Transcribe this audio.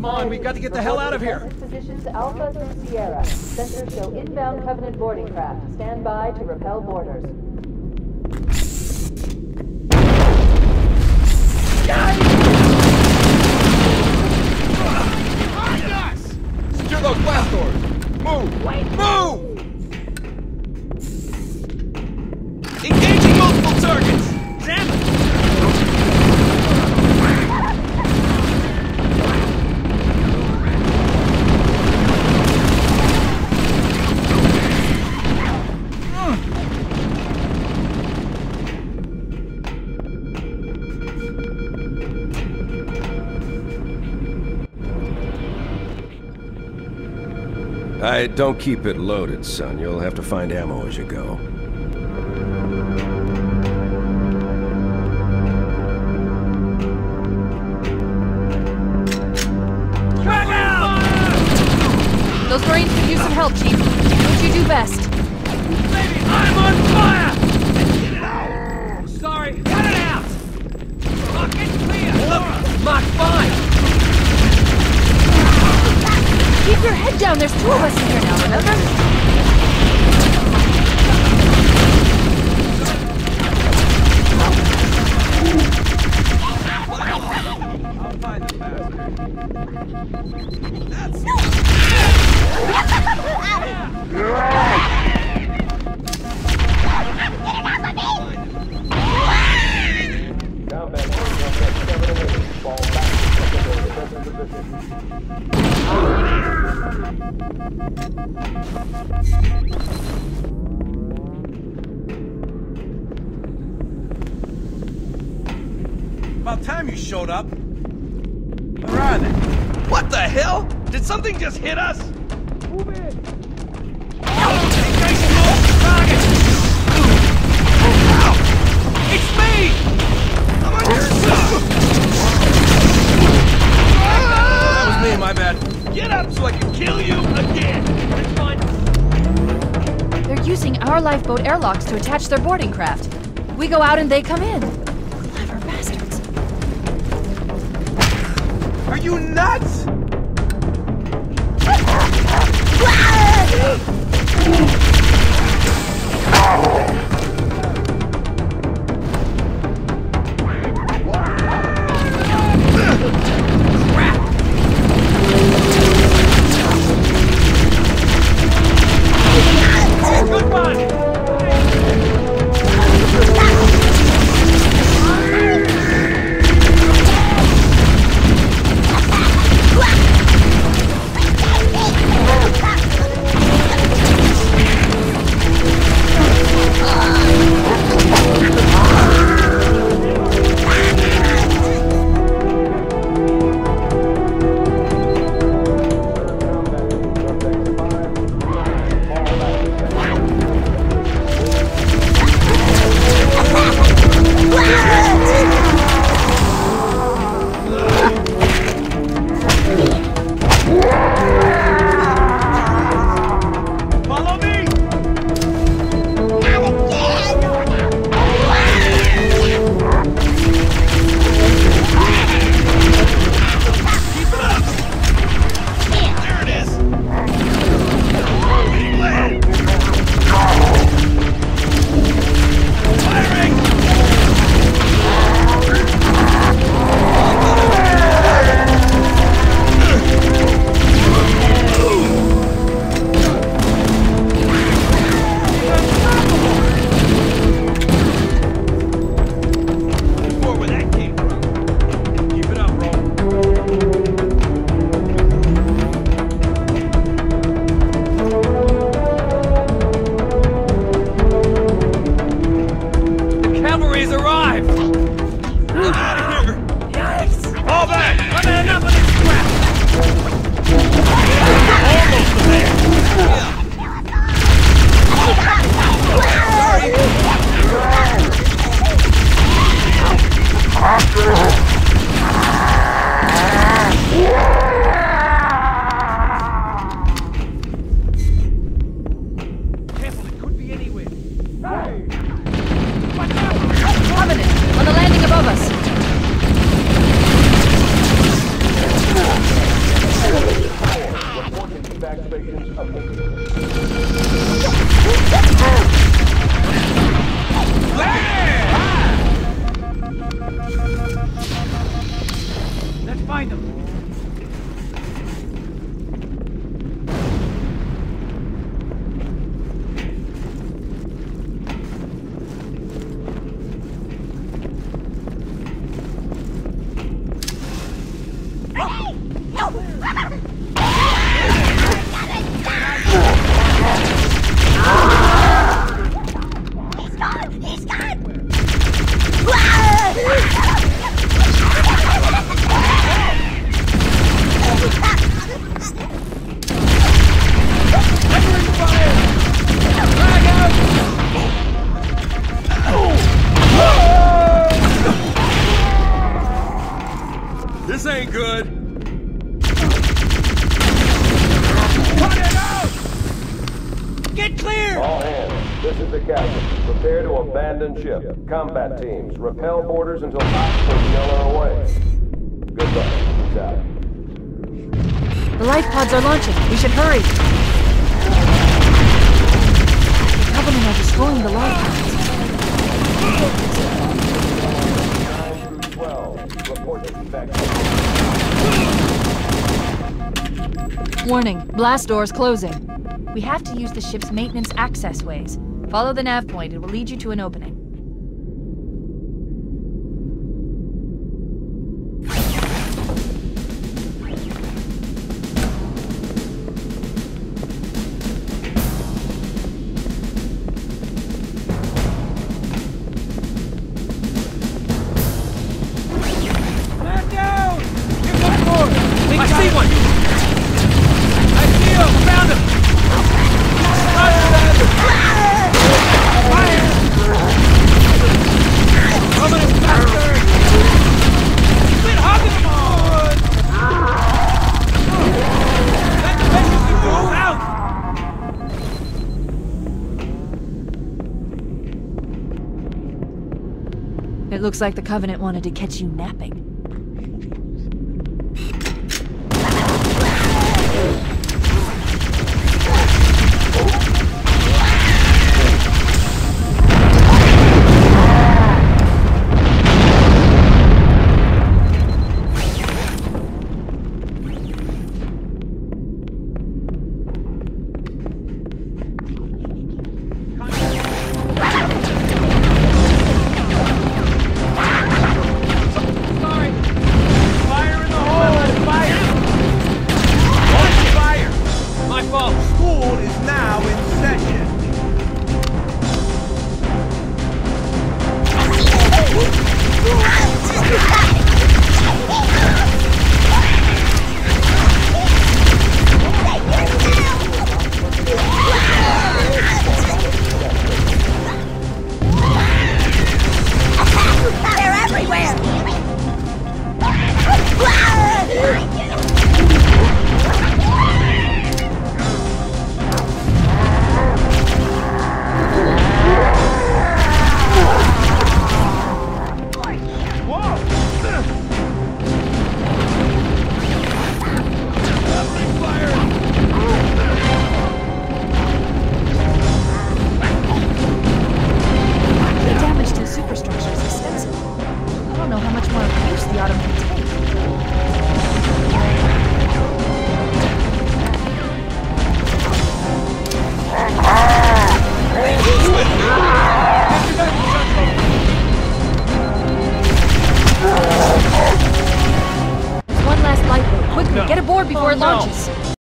Come on, we've got to get the hell out of here. Positions Alpha through Sierra. Sensors show inbound Covenant boarding craft. Stand by to repel boarders. Behind us! Secure those blast doors! Move! Wait! Move! I don't keep it loaded, son. You'll have to find ammo as you go. Those Marines could use some help, Chief. Do what you do best. Baby, I'm on fire! Get it out! Sorry, cut it out! Look, it's clear! Look, Mark 5! Keep your head down. There's two of us in here now, remember? About time you showed up. Where are they? What the hell? Did something just hit us? Move! It's me! That was me, my bad. Get up so I can kill you again! They're using our lifeboat airlocks to attach their boarding craft. We go out and they come in. Are you nuts? Good is the captain. Prepare to abandon ship. Combat teams, repel boarders until top personnel are away. Good luck. The life pods are launching. We should hurry. The Covenant are destroying the life pods. 9 through 12. Report to. Warning, blast doors closing. We have to use the ship's maintenance access ways. Follow the nav point, it will lead you to an opening. I see him! Found him! Fire! It looks like the Covenant wanted to catch you napping.